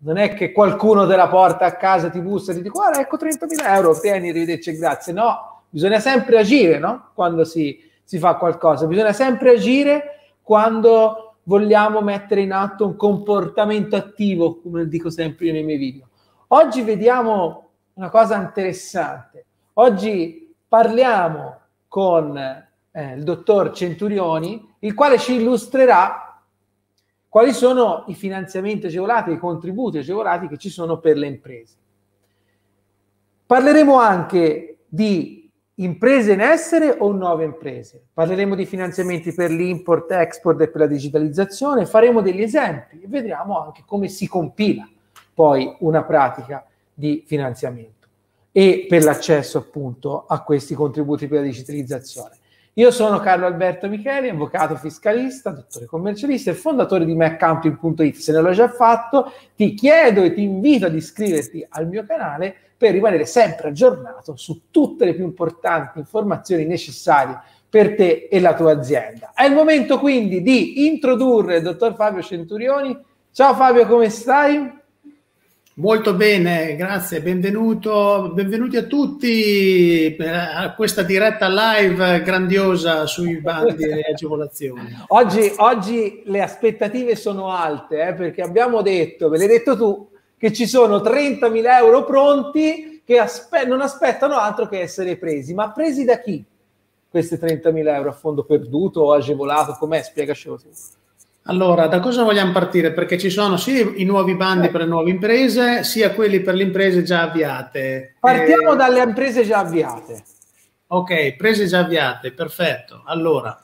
Non è che qualcuno te la porta a casa, ti bussa e ti dice guarda ecco 30.000 euro, tieni, arrivederci grazie. No, bisogna sempre agire no? quando si, si fa qualcosa, bisogna sempre agire quando vogliamo mettere in atto un comportamento attivo, come dico sempre nei miei video. Oggi vediamo una cosa interessante. Oggi parliamo con eh, il dottor Centurioni, il quale ci illustrerà quali sono i finanziamenti agevolati, i contributi agevolati che ci sono per le imprese. Parleremo anche di imprese in essere o nuove imprese. Parleremo di finanziamenti per l'import, export e per la digitalizzazione, faremo degli esempi e vedremo anche come si compila poi una pratica di finanziamento e per l'accesso appunto a questi contributi per la digitalizzazione. Io sono Carlo Alberto Micheli, avvocato fiscalista, dottore commercialista e fondatore di MacCounting.it. Se non l'ho già fatto, ti chiedo e ti invito ad iscriverti al mio canale per rimanere sempre aggiornato su tutte le più importanti informazioni necessarie per te e la tua azienda. È il momento quindi di introdurre il dottor Fabio Centurioni. Ciao Fabio, come stai? Molto bene, grazie, benvenuto, benvenuti a tutti a questa diretta live grandiosa sui bandi e agevolazioni. Oggi, oggi, le aspettative sono alte eh, perché abbiamo detto, ve l'hai detto tu, che ci sono 30.000 euro pronti che aspe- non aspettano altro che essere presi. Ma presi da chi questi 30.000 euro a fondo perduto o agevolato? Com'è? Spiegacelo tu. Allora, da cosa vogliamo partire? Perché ci sono sia i nuovi bandi per le nuove imprese, sia quelli per le imprese già avviate. Partiamo eh... dalle imprese già avviate. Ok, imprese già avviate, perfetto. Allora,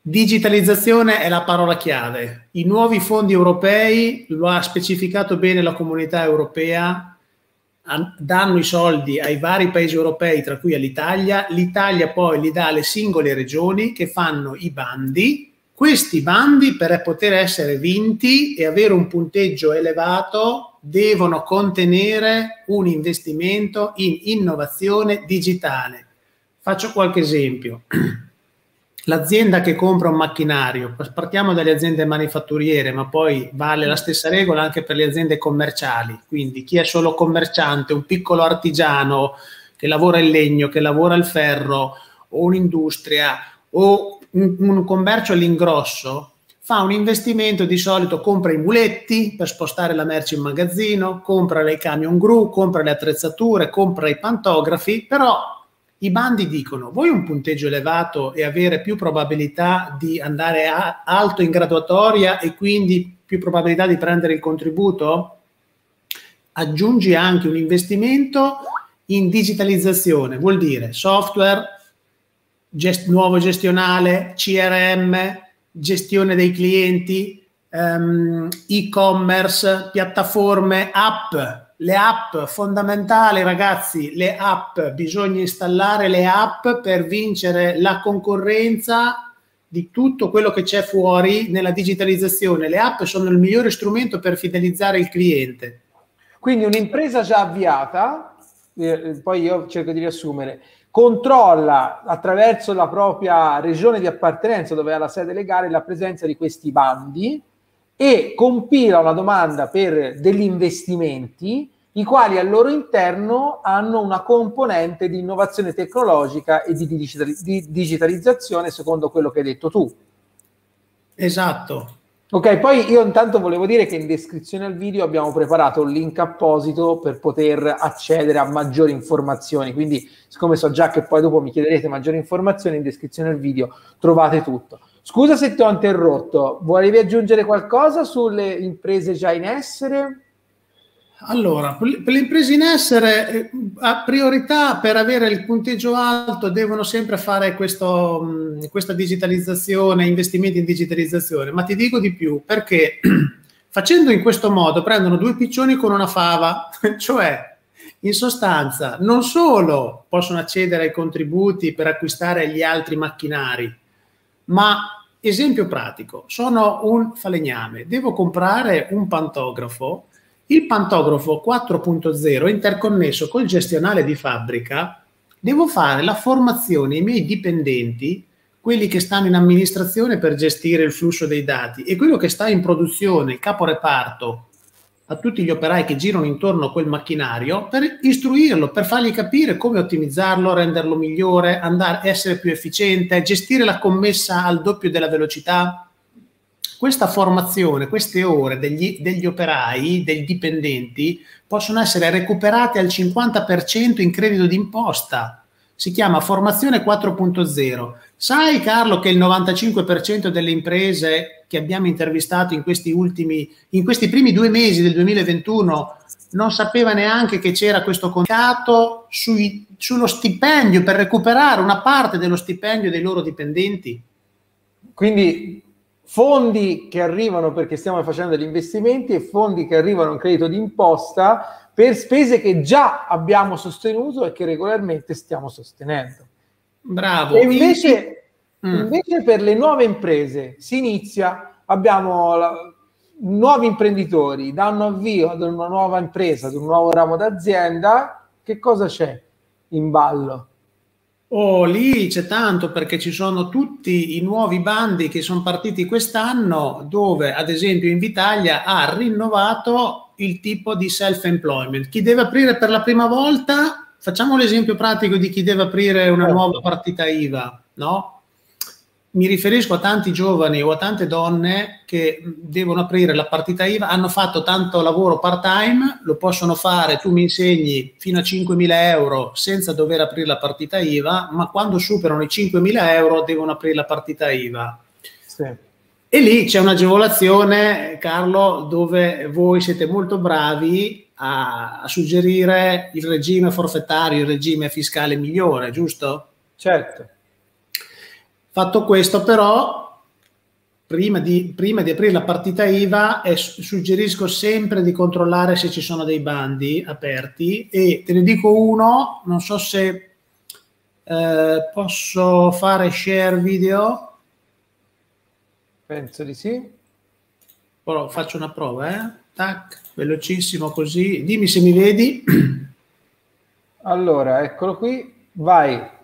digitalizzazione è la parola chiave. I nuovi fondi europei, lo ha specificato bene la comunità europea, danno i soldi ai vari paesi europei, tra cui all'Italia, l'Italia poi li dà alle singole regioni che fanno i bandi questi bandi, per poter essere vinti e avere un punteggio elevato, devono contenere un investimento in innovazione digitale. Faccio qualche esempio. L'azienda che compra un macchinario, partiamo dalle aziende manifatturiere, ma poi vale la stessa regola anche per le aziende commerciali. Quindi chi è solo commerciante, un piccolo artigiano che lavora il legno, che lavora il ferro, o un'industria, o un, commercio all'ingrosso fa un investimento, di solito compra i muletti per spostare la merce in magazzino, compra le camion gru, compra le attrezzature, compra i pantografi, però i bandi dicono vuoi un punteggio elevato e avere più probabilità di andare alto in graduatoria e quindi più probabilità di prendere il contributo? Aggiungi anche un investimento in digitalizzazione, vuol dire software, gest- nuovo gestionale, CRM, gestione dei clienti, um, e-commerce, piattaforme, app. Le app fondamentali, ragazzi, le app, bisogna installare le app per vincere la concorrenza di tutto quello che c'è fuori nella digitalizzazione. Le app sono il migliore strumento per fidelizzare il cliente. Quindi un'impresa già avviata, eh, poi io cerco di riassumere, controlla attraverso la propria regione di appartenenza dove ha la sede legale la presenza di questi bandi e compila una domanda per degli investimenti i quali al loro interno hanno una componente di innovazione tecnologica e di, digitalizzazione secondo quello che hai detto tu. Esatto, Ok, poi io intanto volevo dire che in descrizione al video abbiamo preparato un link apposito per poter accedere a maggiori informazioni, quindi siccome so già che poi dopo mi chiederete maggiori informazioni, in descrizione al video trovate tutto. Scusa se ti ho interrotto, volevi aggiungere qualcosa sulle imprese già in essere? Allora, per le imprese in essere, eh, a priorità per avere il punteggio alto devono sempre fare questo, questa digitalizzazione, investimenti in digitalizzazione, ma ti dico di più, perché facendo in questo modo prendono due piccioni con una fava, cioè in sostanza non solo possono accedere ai contributi per acquistare gli altri macchinari, ma esempio pratico, sono un falegname, devo comprare un pantografo il pantografo 4.0 interconnesso col gestionale di fabbrica, devo fare la formazione ai miei dipendenti quelli che stanno in amministrazione per gestire il flusso dei dati e quello che sta in produzione, il capo reparto, a tutti gli operai che girano intorno a quel macchinario per istruirlo, per fargli capire come ottimizzarlo, renderlo migliore, andare, essere più efficiente, gestire la commessa al doppio della velocità. Questa formazione, queste ore degli, degli operai, dei dipendenti, possono essere recuperate al 50% in credito d'imposta. Si chiama formazione 4.0. Sai Carlo che il 95% delle imprese che abbiamo intervistato in questi ultimi, in questi primi due mesi del 2021 non sapeva neanche che c'era questo contratto sui, sullo stipendio per recuperare una parte dello stipendio dei loro dipendenti? Quindi fondi che arrivano perché stiamo facendo degli investimenti e fondi che arrivano in credito d'imposta per spese che già abbiamo sostenuto e che regolarmente stiamo sostenendo. Bravo. E invece, mm. invece per le nuove imprese si inizia, abbiamo la, nuovi imprenditori, danno avvio ad una nuova impresa, ad un nuovo ramo d'azienda, che cosa c'è in ballo? Oh, lì c'è tanto perché ci sono tutti i nuovi bandi che sono partiti quest'anno dove, ad esempio, Invitalia ha rinnovato il tipo di self-employment. Chi deve aprire per la prima volta facciamo l'esempio pratico di chi deve aprire una certo. nuova partita IVA, no? Mi riferisco a tanti giovani o a tante donne che devono aprire la partita IVA, hanno fatto tanto lavoro part-time, lo possono fare, tu mi insegni, fino a 5.000 euro senza dover aprire la partita IVA, ma quando superano i 5.000 euro devono aprire la partita IVA. Sì. E lì c'è un'agevolazione, Carlo, dove voi siete molto bravi a, a, suggerire il regime forfettario, il regime fiscale migliore, giusto? Certo. Fatto questo, però, prima di, prima di aprire la partita IVA, eh, suggerisco sempre di controllare se ci sono dei bandi aperti e te ne dico uno, non so se eh, posso fare share video. Penso di sì. Però faccio una prova, eh? Tac velocissimo così. Dimmi se mi vedi. Allora, eccolo qui, vai.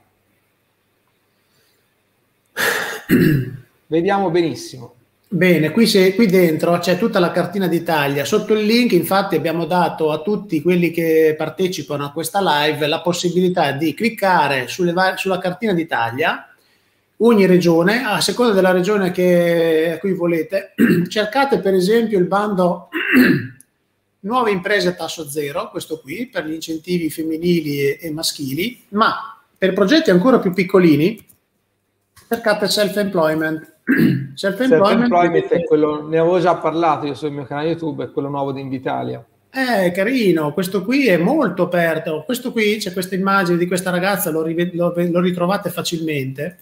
Vediamo benissimo. Bene, qui, se, qui, dentro c'è tutta la cartina d'Italia. Sotto il link, infatti, abbiamo dato a tutti quelli che partecipano a questa live la possibilità di cliccare sulle, sulla cartina d'Italia. Ogni regione, a seconda della regione che, a cui volete, cercate per esempio il bando nuove imprese a tasso zero, questo qui, per gli incentivi femminili e, e maschili, ma per progetti ancora più piccolini, cercate self-employment. Self-employment, self-employment è quello, ne avevo già parlato io sul mio canale YouTube, è quello nuovo di Invitalia. Eh, carino, questo qui è molto aperto. Questo qui c'è questa immagine di questa ragazza, lo, lo, lo ritrovate facilmente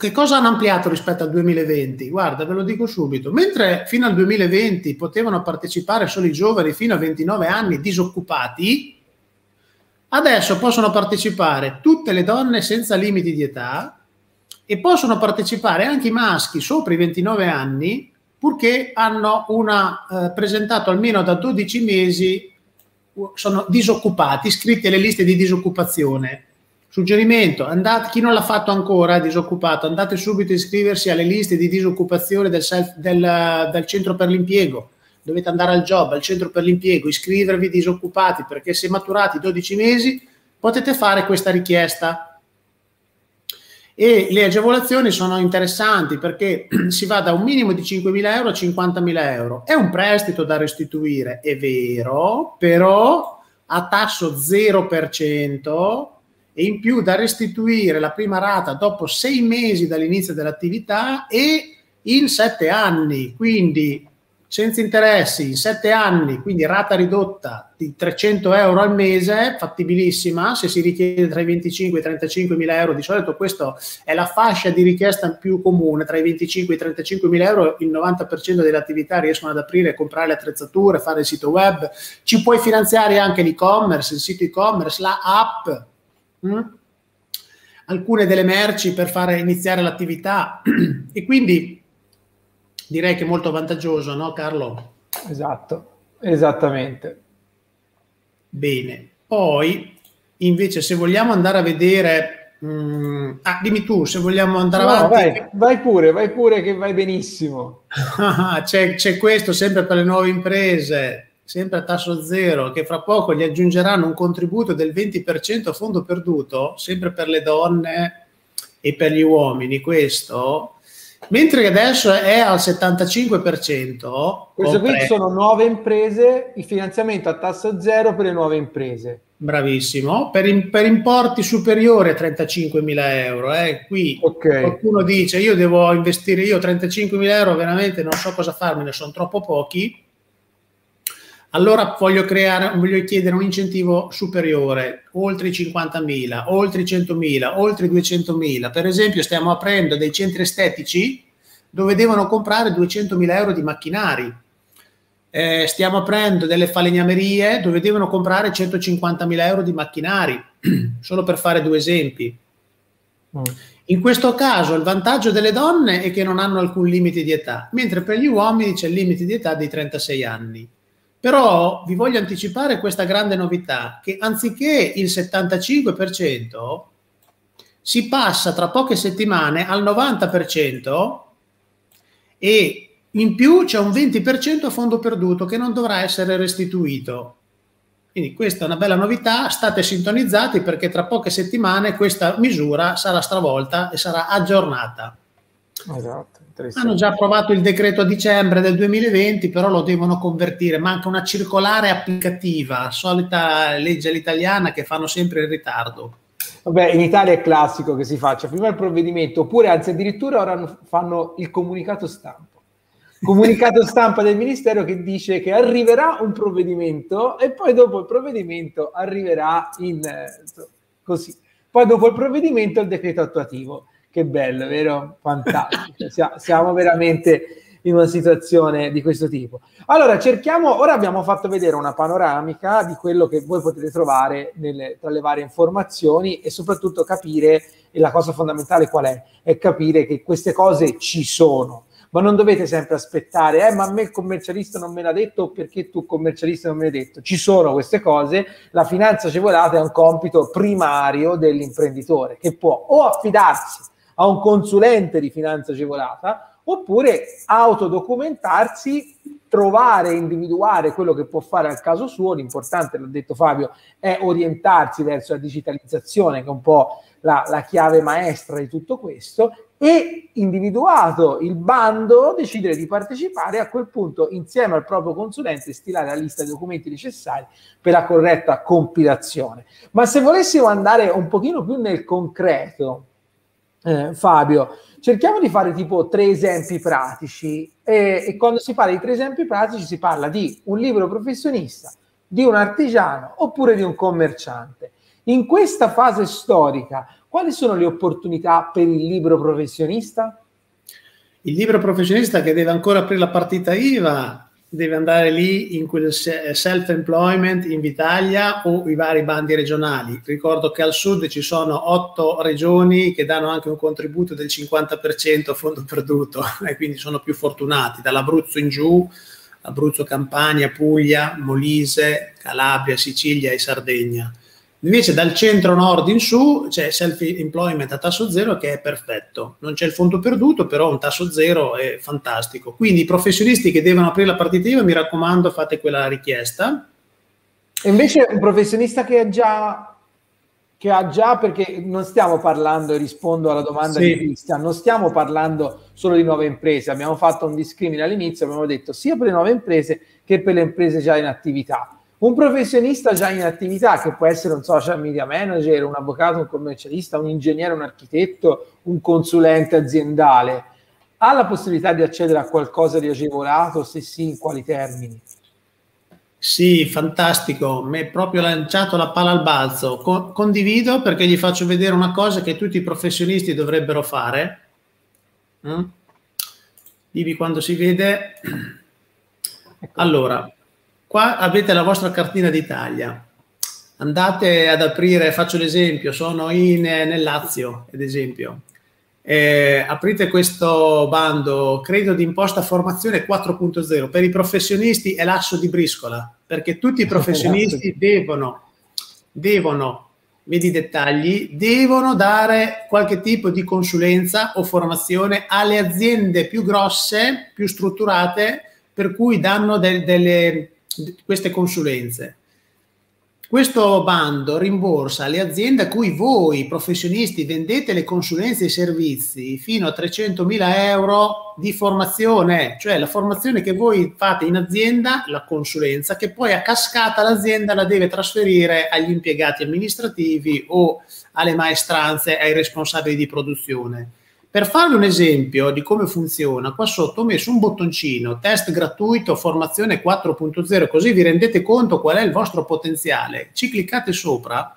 che cosa hanno ampliato rispetto al 2020? Guarda, ve lo dico subito. Mentre fino al 2020 potevano partecipare solo i giovani fino a 29 anni disoccupati, adesso possono partecipare tutte le donne senza limiti di età e possono partecipare anche i maschi sopra i 29 anni purché hanno una, eh, presentato almeno da 12 mesi, sono disoccupati, iscritti alle liste di disoccupazione Suggerimento, andate, chi non l'ha fatto ancora, disoccupato, andate subito a iscriversi alle liste di disoccupazione del, self, del, del centro per l'impiego. Dovete andare al job, al centro per l'impiego, iscrivervi disoccupati, perché se maturati 12 mesi potete fare questa richiesta. E le agevolazioni sono interessanti perché si va da un minimo di 5.000 euro a 50.000 euro. È un prestito da restituire, è vero, però a tasso 0%, e in più da restituire la prima rata dopo sei mesi dall'inizio dell'attività e in sette anni, quindi senza interessi, in sette anni, quindi rata ridotta di 300 euro al mese, fattibilissima, se si richiede tra i 25 e i 35 mila euro, di solito questa è la fascia di richiesta più comune, tra i 25 e i 35 mila euro il 90% delle attività riescono ad aprire, comprare le attrezzature, fare il sito web, ci puoi finanziare anche l'e-commerce, il sito e-commerce, la app, Mm? alcune delle merci per fare iniziare l'attività e quindi direi che è molto vantaggioso, no Carlo? Esatto, esattamente. Bene, poi invece se vogliamo andare a vedere Mm, ah, dimmi tu se vogliamo andare no, avanti. Vai, vai, pure, vai pure che vai benissimo. c'è, c'è questo sempre per le nuove imprese sempre a tasso zero, che fra poco gli aggiungeranno un contributo del 20% a fondo perduto, sempre per le donne e per gli uomini, questo, mentre adesso è al 75%. Questo qui sono nuove imprese, il finanziamento a tasso zero per le nuove imprese. Bravissimo, per, per importi superiori a 35 mila euro. Eh. Qui okay. qualcuno dice io devo investire io 35 mila euro, veramente non so cosa farmene, sono troppo pochi allora voglio, creare, voglio chiedere un incentivo superiore, oltre i 50.000, oltre i 100.000, oltre i 200.000. Per esempio stiamo aprendo dei centri estetici dove devono comprare 200.000 euro di macchinari. Eh, stiamo aprendo delle falegnamerie dove devono comprare 150.000 euro di macchinari, solo per fare due esempi. Mm. In questo caso il vantaggio delle donne è che non hanno alcun limite di età, mentre per gli uomini c'è il limite di età di 36 anni. Però vi voglio anticipare questa grande novità, che anziché il 75%, si passa tra poche settimane al 90% e in più c'è un 20% a fondo perduto che non dovrà essere restituito. Quindi questa è una bella novità, state sintonizzati perché tra poche settimane questa misura sarà stravolta e sarà aggiornata. Esatto. Hanno già approvato il decreto a dicembre del 2020, però lo devono convertire. Manca una circolare applicativa, solita legge all'italiana che fanno sempre in ritardo. Vabbè, in Italia è classico che si faccia prima il provvedimento, oppure anzi addirittura ora fanno il comunicato stampa. Comunicato stampa del Ministero che dice che arriverà un provvedimento e poi dopo il provvedimento arriverà in eh, così. Poi dopo il provvedimento il decreto attuativo. Che bello, vero? Fantastico. Siamo veramente in una situazione di questo tipo. Allora, cerchiamo, ora abbiamo fatto vedere una panoramica di quello che voi potete trovare nelle, tra le varie informazioni e soprattutto capire, e la cosa fondamentale qual è? È capire che queste cose ci sono, ma non dovete sempre aspettare, eh, ma a me il commercialista non me l'ha detto perché tu commercialista non me l'hai detto. Ci sono queste cose, la finanza agevolata è un compito primario dell'imprenditore che può o affidarsi a un consulente di finanza agevolata oppure autodocumentarsi, trovare, individuare quello che può fare al caso suo. L'importante, l'ha detto Fabio, è orientarsi verso la digitalizzazione, che è un po' la, la chiave maestra di tutto questo, e individuato il bando, decidere di partecipare a quel punto insieme al proprio consulente stilare la lista dei documenti necessari per la corretta compilazione. Ma se volessimo andare un pochino più nel concreto, eh, Fabio, cerchiamo di fare tipo tre esempi pratici e, e, quando si parla di tre esempi pratici si parla di un libro professionista, di un artigiano oppure di un commerciante. In questa fase storica, quali sono le opportunità per il libro professionista? Il libro professionista che deve ancora aprire la partita IVA deve andare lì in quel self-employment in Italia o i vari bandi regionali. Ricordo che al sud ci sono otto regioni che danno anche un contributo del 50% a fondo perduto e quindi sono più fortunati, dall'Abruzzo in giù, Abruzzo, Campania, Puglia, Molise, Calabria, Sicilia e Sardegna. Invece dal centro-nord in su c'è self-employment a tasso zero che è perfetto. Non c'è il fondo perduto, però un tasso zero è fantastico. Quindi i professionisti che devono aprire la partita IVA, mi raccomando, fate quella richiesta. E invece un professionista che ha già, che ha già perché non stiamo parlando, e rispondo alla domanda sì. di Cristian, non stiamo parlando solo di nuove imprese. Abbiamo fatto un discrimine all'inizio, abbiamo detto sia per le nuove imprese che per le imprese già in attività un professionista già in attività, che può essere un social media manager, un avvocato, un commercialista, un ingegnere, un architetto, un consulente aziendale, ha la possibilità di accedere a qualcosa di agevolato? Se sì, in quali termini? Sì, fantastico, mi è proprio lanciato la palla al balzo. Con- condivido perché gli faccio vedere una cosa che tutti i professionisti dovrebbero fare. Mm? Ivi quando si vede. Ecco. Allora, Qua avete la vostra cartina d'Italia. Andate ad aprire, faccio l'esempio, sono in, nel Lazio, ad esempio. Eh, aprite questo bando credito d'imposta formazione 4.0 per i professionisti è l'asso di briscola perché tutti i professionisti devono, devono vedi i dettagli, devono dare qualche tipo di consulenza o formazione alle aziende più grosse, più strutturate, per cui danno del, delle, queste consulenze. Questo bando rimborsa alle aziende a cui voi professionisti vendete le consulenze e i servizi fino a 300.000 euro di formazione, cioè la formazione che voi fate in azienda, la consulenza, che poi a cascata l'azienda la deve trasferire agli impiegati amministrativi o alle maestranze, ai responsabili di produzione. Per farvi un esempio di come funziona, qua sotto ho messo un bottoncino, test gratuito, formazione 4.0, così vi rendete conto qual è il vostro potenziale. Ci cliccate sopra,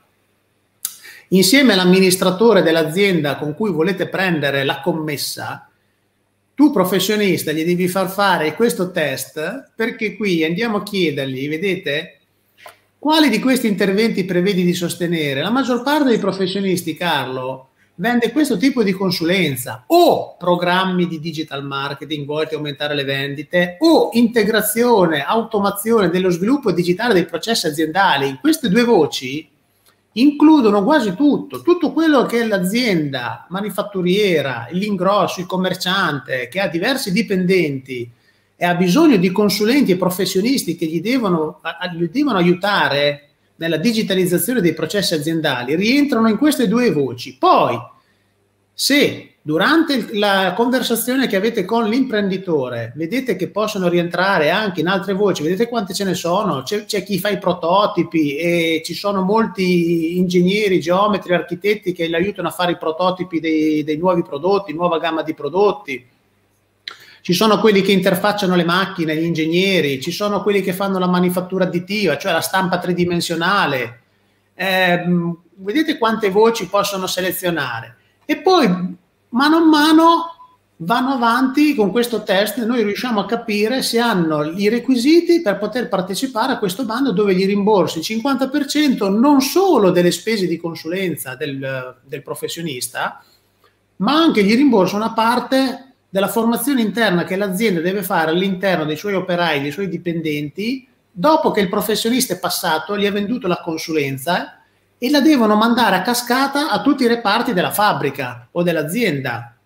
insieme all'amministratore dell'azienda con cui volete prendere la commessa, tu professionista gli devi far fare questo test perché qui andiamo a chiedergli, vedete, quali di questi interventi prevedi di sostenere? La maggior parte dei professionisti, Carlo, vende questo tipo di consulenza o programmi di digital marketing volti a aumentare le vendite o integrazione, automazione dello sviluppo digitale dei processi aziendali. In queste due voci includono quasi tutto, tutto quello che l'azienda manifatturiera, l'ingrosso, il commerciante che ha diversi dipendenti e ha bisogno di consulenti e professionisti che gli devono, gli devono aiutare nella digitalizzazione dei processi aziendali rientrano in queste due voci. Poi, se durante la conversazione che avete con l'imprenditore vedete che possono rientrare anche in altre voci, vedete quante ce ne sono, c'è, c'è chi fa i prototipi e ci sono molti ingegneri, geometri, architetti che le aiutano a fare i prototipi dei, dei nuovi prodotti, nuova gamma di prodotti ci sono quelli che interfacciano le macchine, gli ingegneri, ci sono quelli che fanno la manifattura additiva, cioè la stampa tridimensionale. Eh, vedete quante voci possono selezionare. E poi, mano a mano, vanno avanti con questo test noi riusciamo a capire se hanno i requisiti per poter partecipare a questo bando dove gli rimborsi il 50% non solo delle spese di consulenza del, del professionista, ma anche gli rimborsa una parte della formazione interna che l'azienda deve fare all'interno dei suoi operai, dei suoi dipendenti, dopo che il professionista è passato, gli ha venduto la consulenza e la devono mandare a cascata a tutti i reparti della fabbrica o dell'azienda.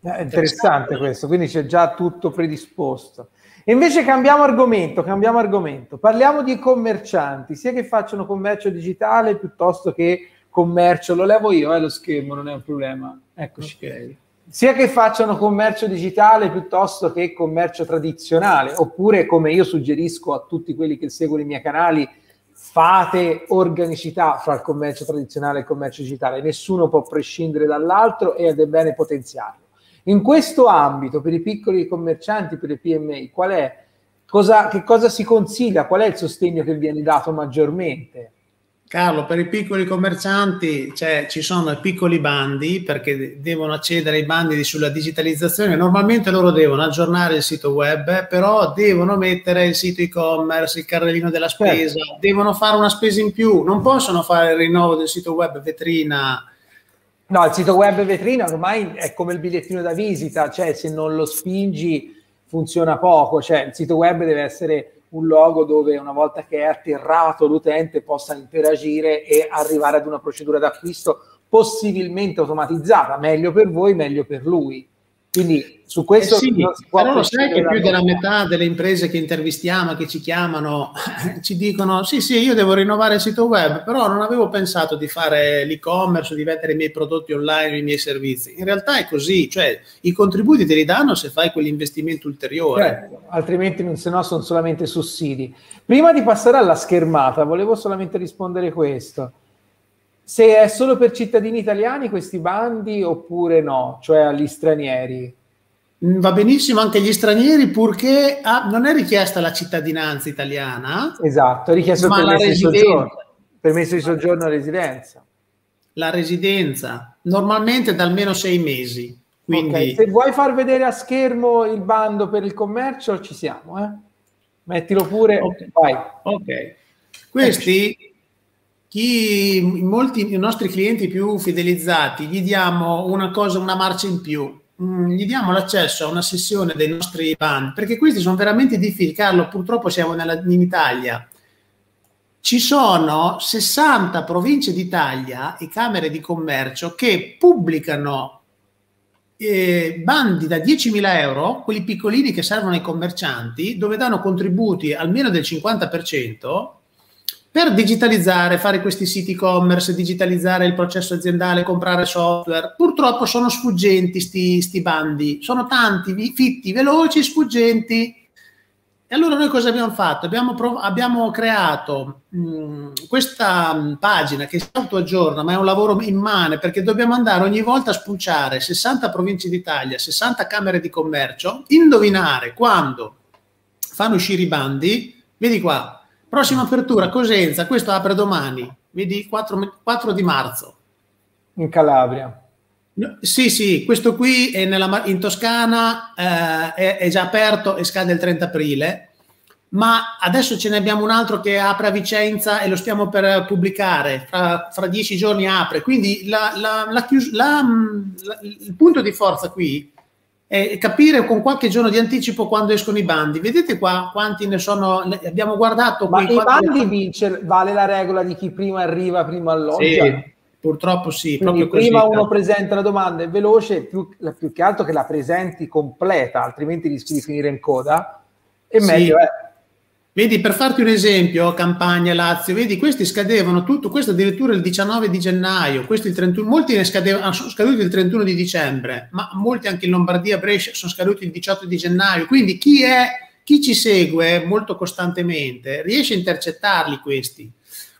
È interessante questo, quindi c'è già tutto predisposto. E invece cambiamo argomento, cambiamo argomento. Parliamo di commercianti, sia che facciano commercio digitale piuttosto che commercio, lo levo io, eh, lo schermo, non è un problema. Eccoci. Okay sia che facciano commercio digitale piuttosto che commercio tradizionale, oppure come io suggerisco a tutti quelli che seguono i miei canali, fate organicità fra il commercio tradizionale e il commercio digitale, nessuno può prescindere dall'altro ed è bene potenziarlo. In questo ambito, per i piccoli commercianti, per le PMI, qual è, cosa, che cosa si consiglia? Qual è il sostegno che viene dato maggiormente? Carlo, per i piccoli commercianti cioè, ci sono i piccoli bandi perché devono accedere ai bandi sulla digitalizzazione. Normalmente loro devono aggiornare il sito web, però devono mettere il sito e-commerce, il carrellino della certo. spesa, certo. devono fare una spesa in più, non possono fare il rinnovo del sito web vetrina. No, il sito web vetrina ormai è come il bigliettino da visita, cioè se non lo spingi funziona poco, cioè il sito web deve essere un logo dove una volta che è atterrato l'utente possa interagire e arrivare ad una procedura d'acquisto possibilmente automatizzata, meglio per voi, meglio per lui. Quindi su questo... Eh sì, però lo sai che più della metà delle imprese che intervistiamo, che ci chiamano, ci dicono sì sì io devo rinnovare il sito web, però non avevo pensato di fare l'e-commerce, di vendere i miei prodotti online, i miei servizi. In realtà è così, cioè i contributi te li danno se fai quell'investimento ulteriore. Certo, altrimenti se no sono solamente sussidi. Prima di passare alla schermata, volevo solamente rispondere questo se è solo per cittadini italiani questi bandi oppure no, cioè agli stranieri. Mm, va benissimo anche agli stranieri purché ah, non è richiesta la cittadinanza italiana. Esatto, è richiesto ma permesso, di soggiorno, permesso di soggiorno e residenza. La residenza, normalmente da almeno sei mesi. Quindi... Okay. Se vuoi far vedere a schermo il bando per il commercio, ci siamo. Eh? Mettilo pure. Okay. Ok. Questi chi, molti i nostri clienti più fidelizzati gli diamo una cosa, una marcia in più, mm, gli diamo l'accesso a una sessione dei nostri band, perché questi sono veramente difficili. Carlo, purtroppo siamo nella, in Italia. ci sono 60 province d'Italia e camere di commercio che pubblicano eh, bandi da 10.000 euro, quelli piccolini che servono ai commercianti, dove danno contributi almeno del 50% per digitalizzare, fare questi siti e-commerce, digitalizzare il processo aziendale, comprare software. Purtroppo sono sfuggenti sti, sti bandi, sono tanti, fitti, veloci, sfuggenti. E allora noi cosa abbiamo fatto? Abbiamo, prov- abbiamo creato mh, questa mh, pagina che si autoaggiorna, ma è un lavoro immane perché dobbiamo andare ogni volta a spulciare 60 province d'Italia, 60 camere di commercio, indovinare quando fanno uscire i bandi, vedi qua, Prossima apertura, Cosenza, questo apre domani, vedi 4, 4 di marzo. In Calabria. Sì, sì, questo qui è nella, in Toscana, eh, è, è, già aperto e scade il 30 aprile, ma adesso ce ne abbiamo un altro che apre a Vicenza e lo stiamo per pubblicare, fra, fra dieci giorni apre, quindi la, la, la, il punto di forza qui e capire con qualche giorno di anticipo quando escono i bandi. Vedete qua quanti ne sono? Abbiamo guardato. Ma i bandi ne... vince, vale la regola di chi prima arriva, prima alloggia? Sì, purtroppo sì. Quindi prima così, uno presenta la domanda è veloce, più, più, che altro che la presenti completa, altrimenti rischi di finire in coda. E sì. meglio è. Vedi, per farti un esempio, Campania, Lazio, vedi, questi scadevano tutto, questo addirittura il 19 di gennaio, il 31, molti ne scadevano, sono scaduti il 31 di dicembre, ma molti anche in Lombardia, Brescia, sono scaduti il 18 di gennaio. Quindi chi, è, chi ci segue molto costantemente riesce a intercettarli questi.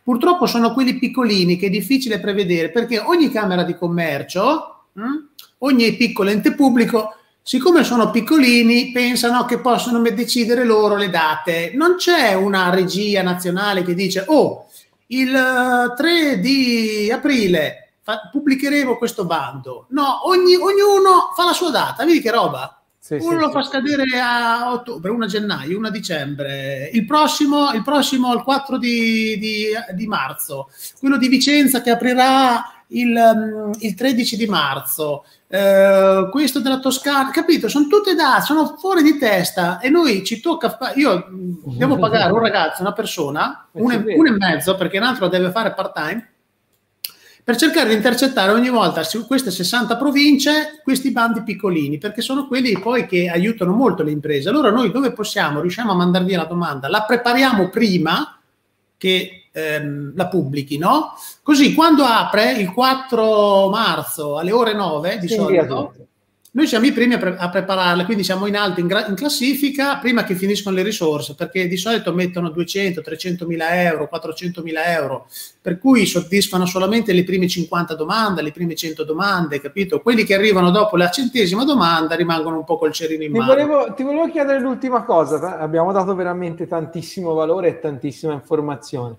Purtroppo sono quelli piccolini che è difficile prevedere perché ogni Camera di Commercio, mh, hm, ogni piccolo ente pubblico siccome sono piccolini, pensano che possono decidere loro le date. Non c'è una regia nazionale che dice, oh, il 3 eh, di aprile pubblicheremo questo bando. No, ogni, ognuno fa la sua data, vedi che roba? Sì, uno sì, lo sì. fa scadere a ottobre, uno a gennaio, uno a dicembre, il prossimo, il prossimo il 4 di, di, di marzo, quello di Vicenza che aprirà il, um, il 13 di marzo, eh, questo della Toscana, capito? Sono tutte date, sono fuori di testa e noi ci tocca, io devo pagare un ragazzo, una persona, un e, un e mezzo perché un altro deve fare part time per cercare di intercettare ogni volta su queste 60 province questi bandi piccolini, perché sono quelli poi che aiutano molto le imprese. Allora noi dove possiamo, riusciamo a mandar via la domanda, la prepariamo prima che ehm, la pubblichi, no? Così quando apre il 4 marzo alle ore 9 di sì, solito, noi siamo i primi a, pre- a prepararle, quindi siamo in alto in, gra- in, classifica prima che finiscono le risorse, perché di solito mettono 200, 300 mila euro, 400 mila euro, per cui soddisfano solamente le prime 50 domande, le prime 100 domande, capito? Quelli che arrivano dopo la centesima domanda rimangono un po' col cerino in ti mano. Volevo, ti volevo chiedere l'ultima cosa, abbiamo dato veramente tantissimo valore e tantissima informazione.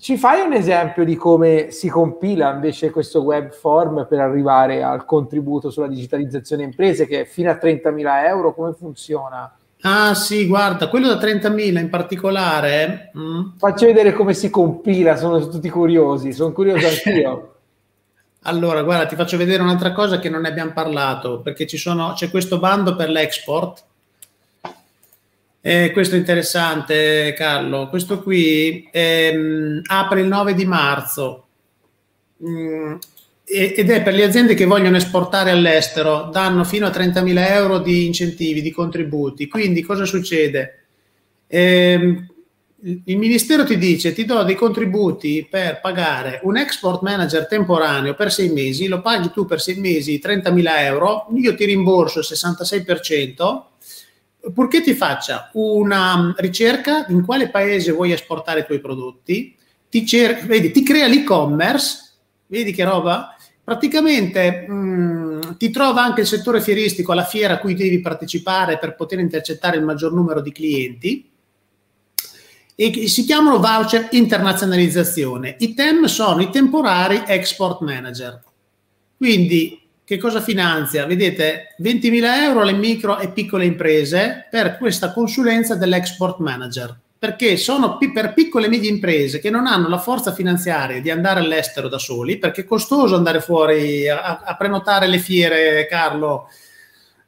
Ci fai un esempio di come si compila invece questo web form per arrivare al contributo sulla digitalizzazione imprese che è fino a 30.000 euro? Come funziona? Ah sì, guarda, quello da 30.000 in particolare. Mm. Faccio vedere come si compila, sono tutti curiosi, sono curioso anch'io. allora, guarda, ti faccio vedere un'altra cosa che non ne abbiamo parlato, perché sono, c'è questo bando per l'export eh, questo è interessante, Carlo. Questo qui ehm, apre il 9 di marzo mm, ed è per le aziende che vogliono esportare all'estero, danno fino a 30.000 euro di incentivi, di contributi. Quindi cosa succede? Eh, il Ministero ti dice ti do dei contributi per pagare un export manager temporaneo per sei mesi, lo paghi tu per sei mesi 30.000 euro, io ti rimborso il 66%, purché ti faccia una mm, ricerca in quale paese vuoi esportare i tuoi prodotti, ti, cer- vedi, ti crea l'e-commerce, vedi che roba? Praticamente mh, mm, ti trova anche il settore fieristico alla fiera a cui devi partecipare per poter intercettare il maggior numero di clienti e si chiamano voucher internazionalizzazione. I TEM sono i temporari export manager. Quindi che cosa finanzia? Vedete, 20.000 euro alle micro e piccole imprese per questa consulenza dell'export manager, perché sono per piccole e medie imprese che non hanno la forza finanziaria di andare all'estero da soli, perché è costoso andare fuori a, a prenotare le fiere, Carlo.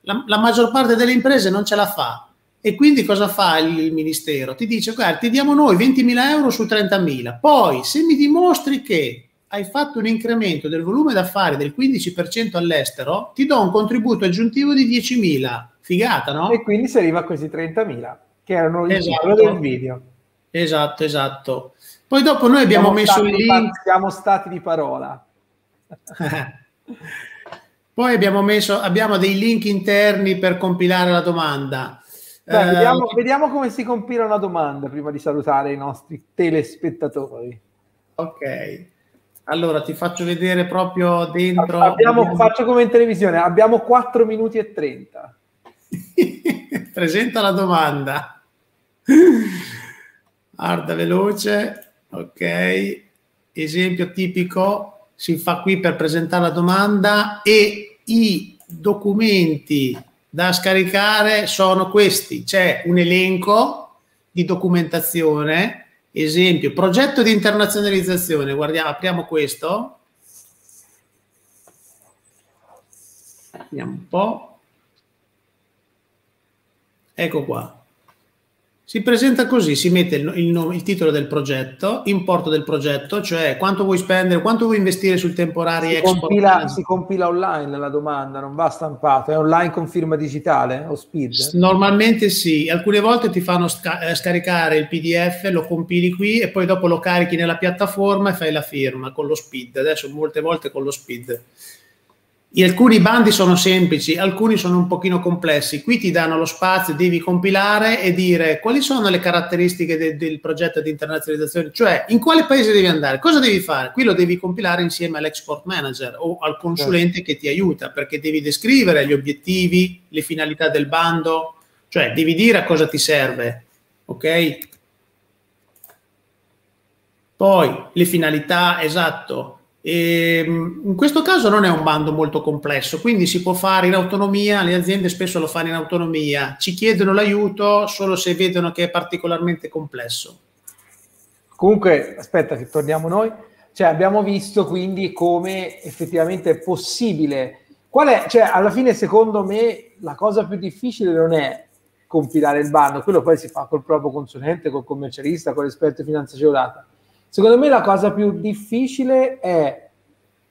La, la maggior parte delle imprese non ce la fa E quindi cosa fa il ministero? Ti dice, guarda, ti diamo noi 20.000 euro su 30.000, poi se mi dimostri che hai fatto un incremento del volume d'affari del 15% all'estero, ti do un contributo aggiuntivo di 10.000. Figata, no? E quindi si arriva a questi 30.000, che erano il Esatto. del video. Esatto, esatto. Poi dopo noi abbiamo Siamo messo il link. Siamo stati di parola. Poi abbiamo messo, abbiamo dei link interni per compilare la domanda. Dai, Eh, vediamo, vediamo come si compila una domanda prima di salutare i nostri telespettatori. ok. Allora ti faccio vedere proprio dentro. Abbiamo, faccio come in televisione, abbiamo 4 minuti e 30. Presenta la domanda. Arda veloce. Ok. Esempio tipico si fa qui per presentare la domanda e i documenti da scaricare sono questi. C'è un elenco di documentazione, esempio, progetto di internazionalizzazione. Guardiamo, apriamo questo. Vediamo un po'. Ecco qua. Si presenta così, si mette il, il nome- il titolo del progetto, importo del progetto, cioè quanto vuoi spendere, quanto vuoi investire sul temporari Si export. compila, si compila online la domanda, non va stampato, è online con firma digitale o speed? Normalmente sì, alcune volte ti fanno sca- eh, scaricare il PDF, lo compili qui e poi dopo lo carichi nella piattaforma e fai la firma con lo speed. Adesso molte volte con lo speed. Alcuni bandi sono semplici, alcuni sono un pochino complessi. Qui ti danno lo spazio, devi compilare e dire quali sono le caratteristiche de- del progetto di internazionalizzazione, cioè in quale paese devi andare, cosa devi fare. Qui lo devi compilare insieme all'export manager o al consulente che ti aiuta, perché devi descrivere gli obiettivi, le finalità del bando, cioè devi dire a cosa ti serve, ok? Poi le finalità, esatto. E, mh, in questo caso non è un bando molto complesso, quindi si può fare in autonomia, le aziende spesso lo fanno in autonomia, ci chiedono l'aiuto solo se vedono che è particolarmente complesso. Comunque, aspetta che torniamo noi, cioè abbiamo visto quindi come effettivamente è possibile, qual è, cioè alla fine secondo me la cosa più difficile non è compilare il bando, quello poi si fa col proprio consulente, col commercialista, con l'esperto di finanza agevolata. Secondo me la cosa più difficile è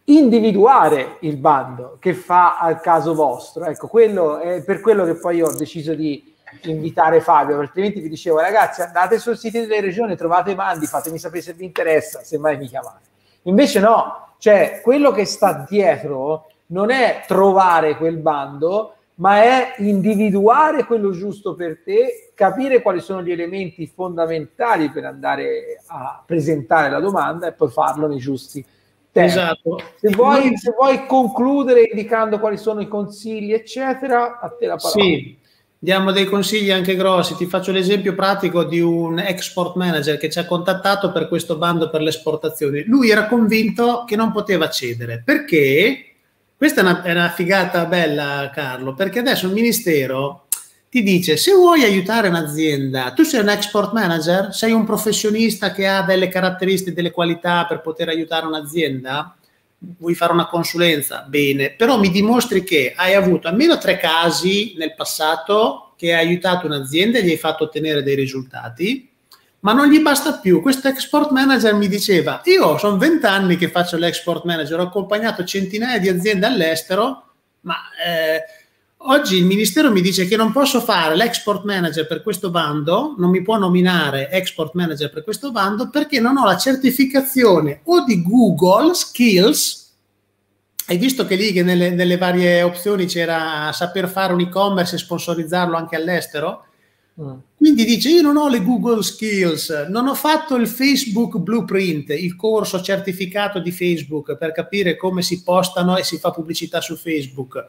individuare il bando che fa al caso vostro. Ecco, quello è per quello che poi io ho deciso di invitare Fabio, altrimenti vi dicevo ragazzi andate sul sito delle regioni, trovate i bandi, fatemi sapere se vi interessa, se mai mi chiamate. Invece no, cioè quello che sta dietro non è trovare quel bando, ma è individuare quello giusto per te, capire quali sono gli elementi fondamentali per andare a presentare la domanda e poi farlo nei giusti tempi. Esatto. Se vuoi, se vuoi concludere indicando quali sono i consigli, eccetera, a te la parola. Sì, diamo dei consigli anche grossi. Ti faccio l'esempio pratico di un export manager che ci ha contattato per questo bando per l'esportazione. Lui era convinto che non poteva accedere perché questa è una, è una figata bella, Carlo, perché adesso il ministero ti dice se vuoi aiutare un'azienda, tu sei un export manager, sei un professionista che ha delle caratteristiche, delle qualità per poter aiutare un'azienda, vuoi fare una consulenza, bene, però mi dimostri che hai avuto almeno tre casi nel passato che hai aiutato un'azienda e gli hai fatto ottenere dei risultati, ma non gli basta più. Questo export manager mi diceva, io sono vent'anni che faccio l'export manager, ho accompagnato centinaia di aziende all'estero, ma eh, oggi il ministero mi dice che non posso fare l'export manager per questo bando, non mi può nominare export manager per questo bando perché non ho la certificazione o di Google Skills. Hai visto che lì nelle, nelle varie opzioni c'era saper fare un e-commerce e sponsorizzarlo anche all'estero? Mm. Quindi dice: Io non ho le Google Skills, non ho fatto il Facebook Blueprint, il corso certificato di Facebook per capire come si postano e si fa pubblicità su Facebook.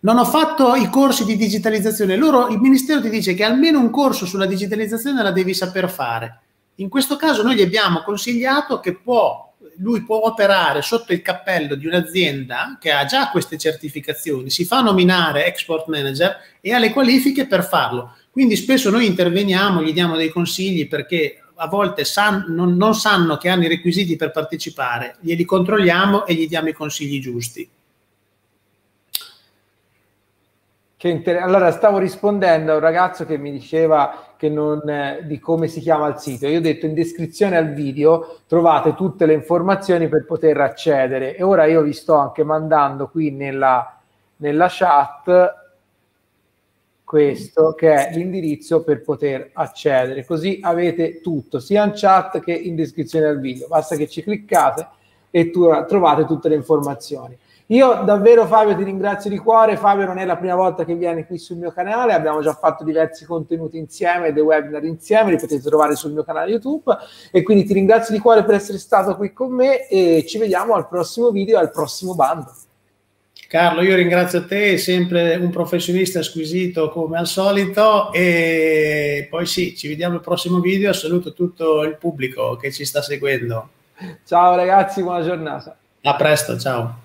Non ho fatto i corsi di digitalizzazione. Loro, il ministero ti dice che almeno un corso sulla digitalizzazione la devi saper fare. In questo caso, noi gli abbiamo consigliato che può, lui può operare sotto il cappello di un'azienda che ha già queste certificazioni, si fa nominare export manager e ha le qualifiche per farlo. Quindi spesso noi interveniamo, gli diamo dei consigli perché a volte san, non, non sanno che hanno i requisiti per partecipare, glieli controlliamo e gli diamo i consigli giusti. Inter- allora, stavo rispondendo a un ragazzo che mi diceva che non, eh, di come si chiama il sito. Io ho detto in descrizione al video trovate tutte le informazioni per poter accedere. E ora io vi sto anche mandando qui nella, nella chat questo che è l'indirizzo per poter accedere. Così avete tutto, sia in chat che in descrizione al video. Basta che ci cliccate e tu, trovate tutte le informazioni. Io davvero Fabio ti ringrazio di cuore, Fabio non è la prima volta che viene qui sul mio canale, abbiamo già fatto diversi contenuti insieme, dei webinar insieme, li potete trovare sul mio canale YouTube e quindi ti ringrazio di cuore per essere stato qui con me e ci vediamo al prossimo video al prossimo bando. Carlo, io ringrazio te, sempre un professionista squisito come al solito e poi sì, ci vediamo al prossimo video, saluto tutto il pubblico che ci sta seguendo. Ciao ragazzi, buona giornata. A presto, ciao.